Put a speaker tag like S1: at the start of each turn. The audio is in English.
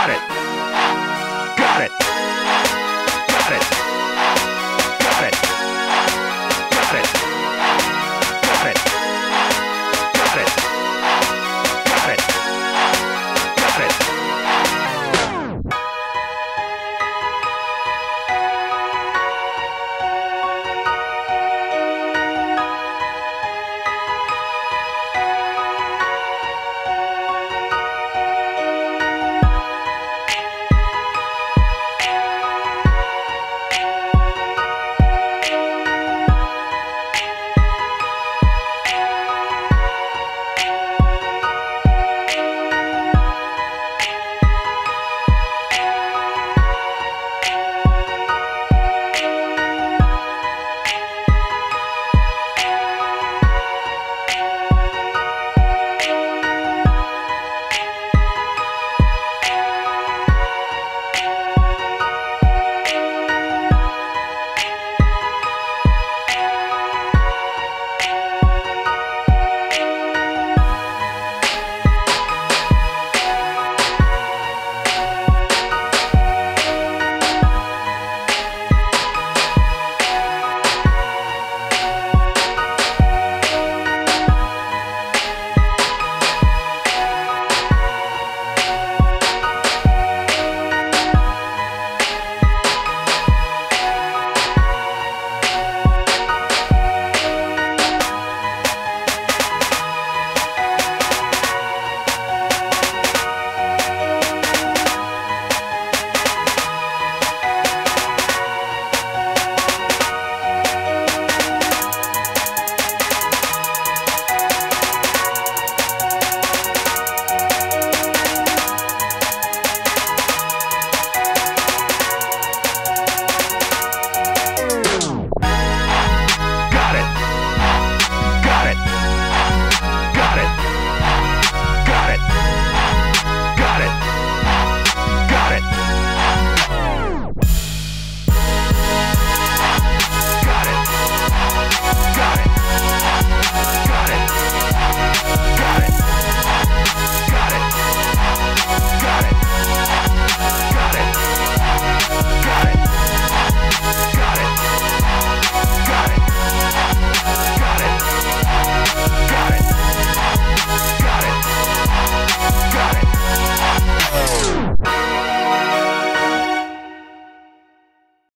S1: got it.